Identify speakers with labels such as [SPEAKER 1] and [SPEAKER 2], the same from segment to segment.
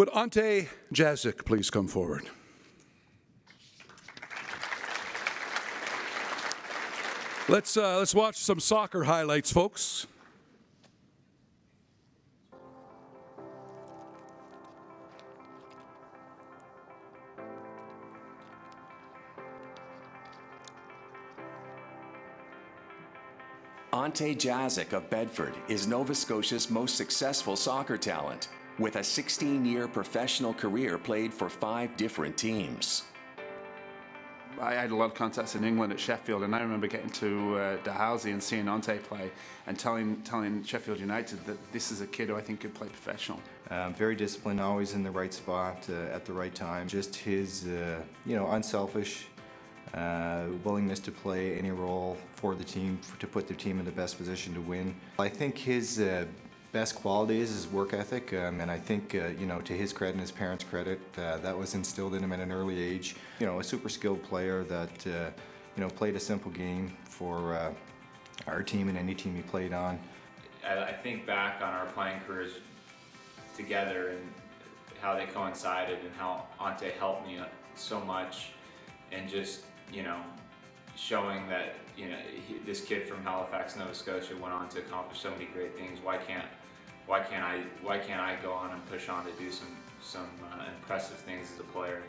[SPEAKER 1] Would Ante Jazic please come forward? Let's, uh, let's watch some soccer highlights, folks.
[SPEAKER 2] Ante Jazic of Bedford is Nova Scotia's most successful soccer talent, with a 16 year professional career played for five different teams.
[SPEAKER 3] I had a lot of contacts in England at Sheffield, and I remember getting to uh, Dalhousie and seeing Ante play, and telling telling Sheffield United that this is a kid who I think could play professional.
[SPEAKER 4] Um, very disciplined, always in the right spot uh, at the right time. Just his, uh, you know, unselfish uh, willingness to play any role for the team, to put the team in the best position to win. I think his uh, best quality is work ethic, um, and I think, uh, you know, to his credit and his parents' credit, uh, that was instilled in him at an early age. You know, a super skilled player that, uh, you know, played a simple game for uh, our team and any team he played on.
[SPEAKER 5] I think back on our playing careers together and how they coincided and how Ante helped me so much and just you know, showing that you know he, this kid from Halifax, Nova Scotia, went on to accomplish so many great things. Why can't why can't I why can't I go on and push on to do some some uh, impressive things as a player?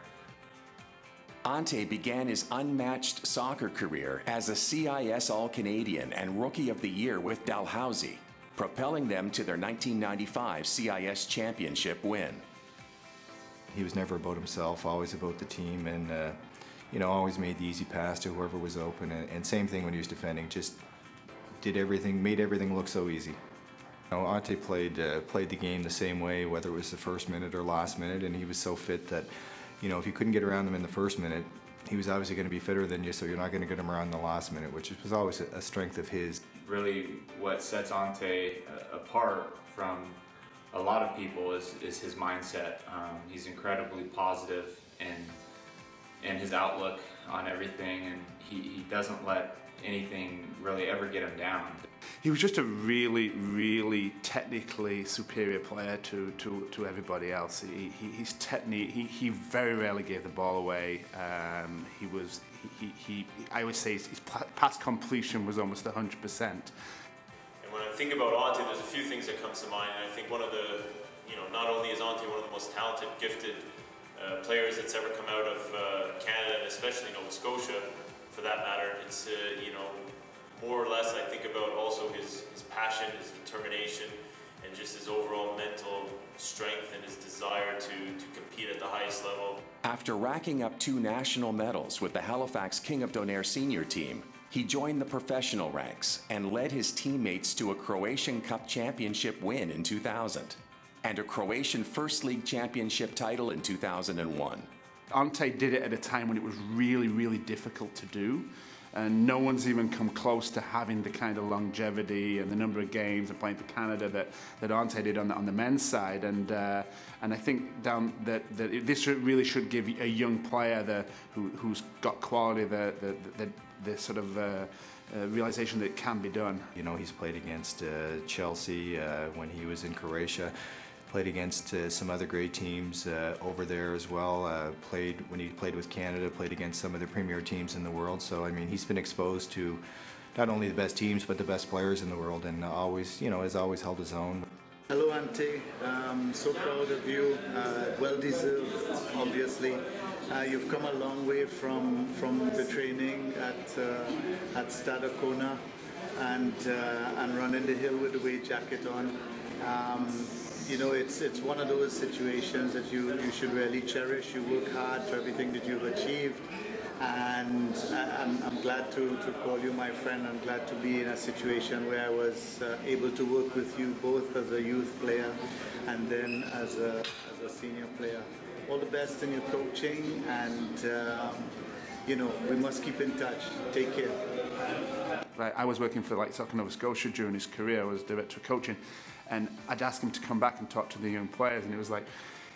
[SPEAKER 2] Ante began his unmatched soccer career as a CIS All Canadian and Rookie of the Year with Dalhousie, propelling them to their 1995 CIS Championship win.
[SPEAKER 4] He was never about himself, always about the team, and uh, you know, always made the easy pass to whoever was open. And, and same thing when he was defending, just did everything, made everything look so easy. You know, Ante played uh, played the game the same way, whether it was the first minute or last minute, and he was so fit that, you know, if you couldn't get around him in the first minute, he was obviously going to be fitter than you, so you're not going to get him around the last minute, which was always a, a strength of his.
[SPEAKER 5] Really, what sets Ante uh, apart from a lot of people is, is his mindset. Um, he's incredibly positive and and his outlook on everything, and he, he doesn't let anything really ever get him down.
[SPEAKER 3] He was just a really, really technically superior player to, to, to everybody else. He, he, his technique, he, he very rarely gave the ball away. Um, he was, he, he, I would say his, his pass completion was almost 100%. And
[SPEAKER 6] when I think about Ante, there's a few things that come to mind. And I think one of the, you know, not only is Ante one of the most talented, gifted uh, players that's ever come out of uh, Canada, and especially Nova Scotia, for that matter. It's uh, you know more or less I think about also his his passion, his determination, and just his overall mental strength and his desire to to compete at the highest level.
[SPEAKER 2] After racking up two national medals with the Halifax King of Donair senior team, he joined the professional ranks and led his teammates to a Croatian Cup championship win in 2000 and a Croatian First League Championship title in 2001.
[SPEAKER 3] Ante did it at a time when it was really, really difficult to do. And no one's even come close to having the kind of longevity and the number of games and playing for Canada that, that Ante did on the, on the men's side. And, uh, and I think down that, that this really should give a young player the, who, who's got quality the, the, the, the sort of uh, uh, realization that it can be done.
[SPEAKER 4] You know, he's played against uh, Chelsea uh, when he was in Croatia played against uh, some other great teams uh, over there as well. Uh, played when he played with Canada, played against some of the premier teams in the world. So I mean, he's been exposed to not only the best teams but the best players in the world, and always, you know, has always held his own.
[SPEAKER 7] Hello, Ante. Um, so proud of you. Uh, well deserved, obviously. Uh, you've come a long way from from the training at uh, at Stade Kona and uh, and running the hill with the weight jacket on. Um, you know, it's it's one of those situations that you, you should really cherish. You work hard for everything that you've achieved, and I'm, I'm glad to, to call you my friend. I'm glad to be in a situation where I was uh, able to work with you both as a youth player and then as a, as a senior player. All the best in your coaching, and um, you know, we must keep in touch. Take care.
[SPEAKER 3] I was working for like Soccer Nova Scotia during his career. I was director of coaching, and I'd ask him to come back and talk to the young players, and it was like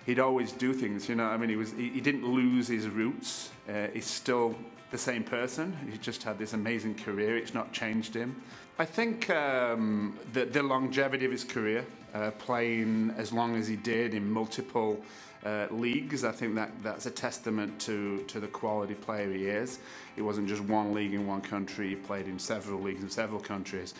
[SPEAKER 3] he'd always do things. You know, I mean, he was he, he didn't lose his roots. Uh, he's still the same person. He just had this amazing career. It's not changed him. I think um, the, the longevity of his career uh, playing as long as he did in multiple uh, leagues. I think that that's a testament to to the quality player he is. It wasn't just one league in one country. He played in several leagues in several countries.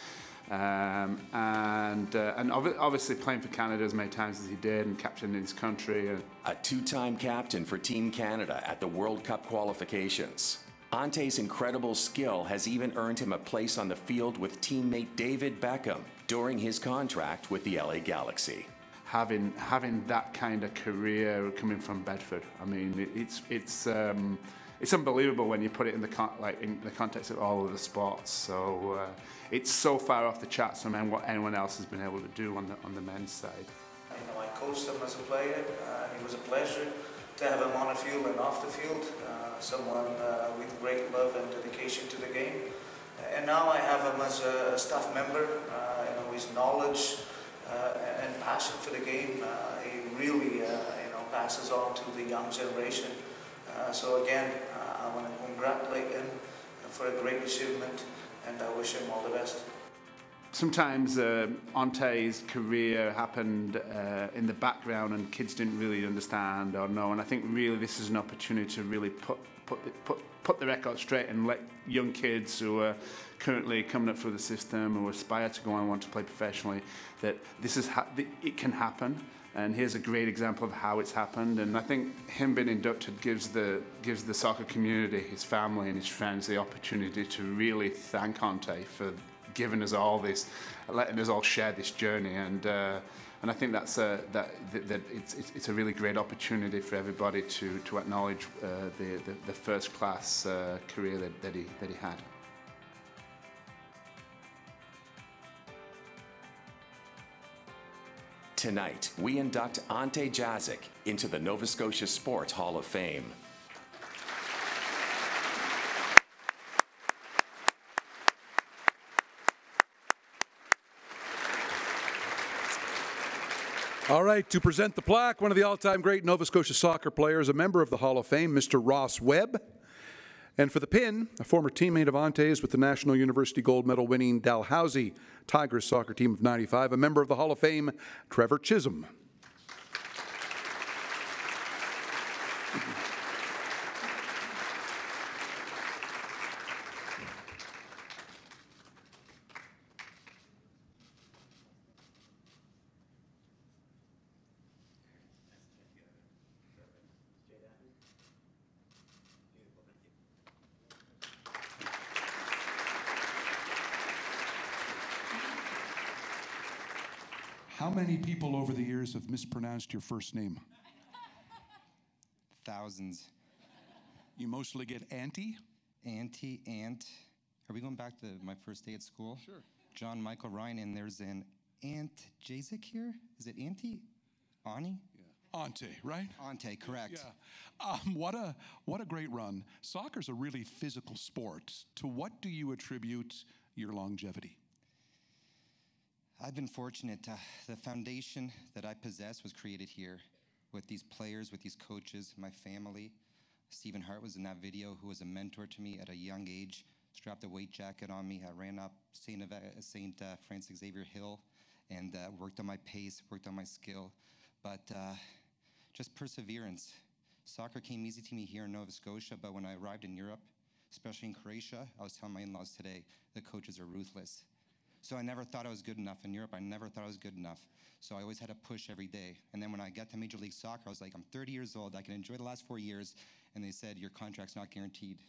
[SPEAKER 3] Um, and uh, and ob- obviously playing for Canada as many times as he did and captaining his country. And
[SPEAKER 2] A two time captain for Team Canada at the World Cup qualifications. Ante's incredible skill has even earned him a place on the field with teammate David Beckham during his contract with the LA Galaxy.
[SPEAKER 3] having having that kind of career coming from Bedford. I mean, it, it's it's um, it's unbelievable when you put it in the con- like in the context of all of the sports. So uh, it's so far off the charts from what anyone else has been able to do on the on the men's side.
[SPEAKER 8] You know, I coached him as a player, uh, and it was a pleasure to have him on the field and off the field. Uh, someone uh, with great love and dedication to the game. And now I have him as a staff member. Uh, you know, his knowledge uh, and passion for the game, uh, he really, uh, you know, passes on to the young generation. Uh, so again, uh, I want to congratulate him for a great achievement, and I wish him all the best.
[SPEAKER 3] sometimes uh, Ante's career happened uh, in the background and kids didn't really understand or know. And I think really this is an opportunity to really put put the, put put the record straight and let young kids who are currently coming up through the system who aspire to go on and want to play professionally that this is it can happen. And here's a great example of how it's happened. And I think him being inducted gives the gives the soccer community, his family and his friends, the opportunity to really thank Ante for giving us all this, letting us all share this journey, and uh, and I think that's a, that, that it's it's a really great opportunity for everybody to to acknowledge uh, the, the the first class uh, career that, that he that he had.
[SPEAKER 2] Tonight, we induct Ante Jazic into the Nova Scotia Sports Hall of Fame.
[SPEAKER 1] All right, to present the plaque, one of the all time great Nova Scotia soccer players, a member of the Hall of Fame, Mr. Ross Webb. And for the pin, a former teammate of Ante's with the National University gold medal winning Dalhousie Tigers soccer team of 95, a member of the Hall of Fame, Trevor Chisholm. How many people over the years have mispronounced your first name?
[SPEAKER 9] Thousands.
[SPEAKER 1] You mostly get Auntie?
[SPEAKER 9] Auntie, aunt. Are we going back to my first day at school? Sure. John Michael Ryan, and there's an Aunt Jazic here. Is it Auntie? Ani?
[SPEAKER 1] Auntie, right?
[SPEAKER 9] Ante, correct.
[SPEAKER 1] Yeah. Um, what a what a great run. Soccer's a really physical sport. To what do you attribute your longevity?
[SPEAKER 9] I've been fortunate. Uh, the foundation that I possess was created here with these players, with these coaches, my family. Stephen Hart was in that video, who was a mentor to me at a young age. Strapped a weight jacket on me. I ran up St. St. Uh, Francis Xavier Hill and uh, worked on my pace, worked on my skill. But uh, just perseverance. Soccer came easy to me here in Nova Scotia, but when I arrived in Europe, especially in Croatia, I was telling my in laws today, the coaches are ruthless. So I never thought I was good enough in Europe. I never thought I was good enough. So I always had to push every day. And then when I got to Major League Soccer, I was like, I'm 30 years old. I can enjoy the last four years. And they said, Your contract's not guaranteed.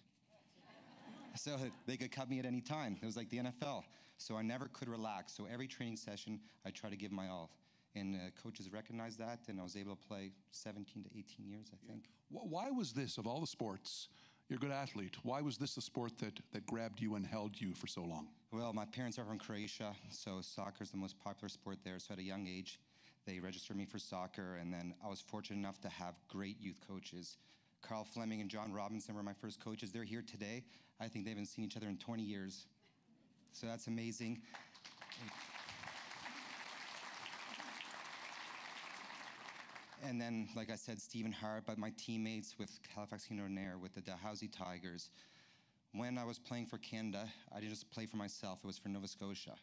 [SPEAKER 9] so they could cut me at any time. It was like the NFL. So I never could relax. So every training session, I try to give my all. And uh, coaches recognized that, and I was able to play 17 to 18 years, I think.
[SPEAKER 1] Wh- Why was this, of all the sports, you're a good athlete, why was this the sport that, that grabbed you and held you for so long?
[SPEAKER 9] Well, my parents are from Croatia, so soccer is the most popular sport there. So at a young age, they registered me for soccer, and then I was fortunate enough to have great youth coaches. Carl Fleming and John Robinson were my first coaches. They're here today. I think they haven't seen each other in 20 years. So that's amazing. And then, like I said, Stephen Hart, but my teammates with Halifax King Nair, with the Dalhousie Tigers. When I was playing for Canada, I didn't just play for myself, it was for Nova Scotia.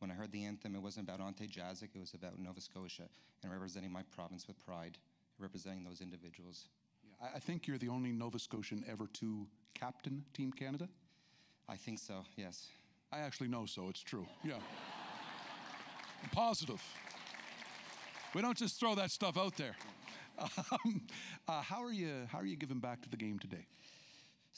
[SPEAKER 9] When I heard the anthem, it wasn't about Ante Jazic, it was about Nova Scotia and representing my province with pride, representing those individuals.
[SPEAKER 1] I I think you're the only Nova Scotian ever to captain Team Canada.
[SPEAKER 9] I think so, yes.
[SPEAKER 1] I actually know so, it's true. Yeah. I'm positive. We don't just throw that stuff out there. Um, uh, how, are you, how are you giving back to the game today?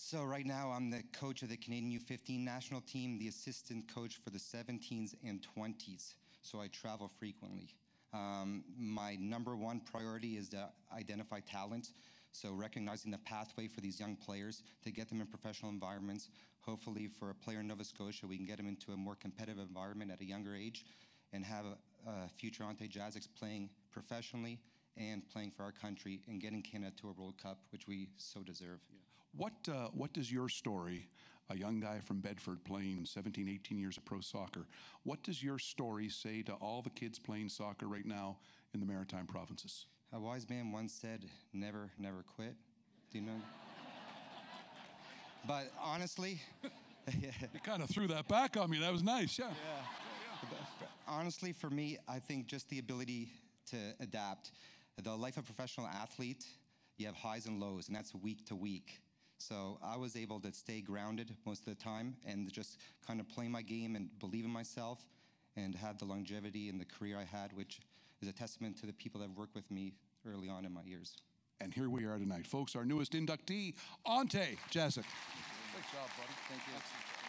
[SPEAKER 9] So right now I'm the coach of the Canadian U15 national team, the assistant coach for the 17s and 20s. So I travel frequently. Um, my number one priority is to identify talent. So recognizing the pathway for these young players to get them in professional environments. Hopefully for a player in Nova Scotia, we can get them into a more competitive environment at a younger age and have a, a future Ante Jazics playing professionally and playing for our country and getting Canada to a World Cup, which we so deserve. Yeah.
[SPEAKER 1] What, uh, what does your story, a young guy from Bedford playing 17, 18 years of pro soccer, what does your story say to all the kids playing soccer right now in the Maritime provinces?
[SPEAKER 9] A wise man once said, never, never quit. Do you know? but honestly,
[SPEAKER 1] you kind of threw that back on me. That was nice, yeah.
[SPEAKER 9] yeah. Honestly, for me, I think just the ability to adapt. The life of a professional athlete, you have highs and lows, and that's week to week. So I was able to stay grounded most of the time and just kind of play my game and believe in myself and have the longevity and the career I had, which is a testament to the people that have worked with me early on in my years.
[SPEAKER 1] And here we are tonight, folks, our newest inductee, Ante Jazic.
[SPEAKER 9] Great job, buddy. Thank you.